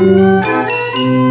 Música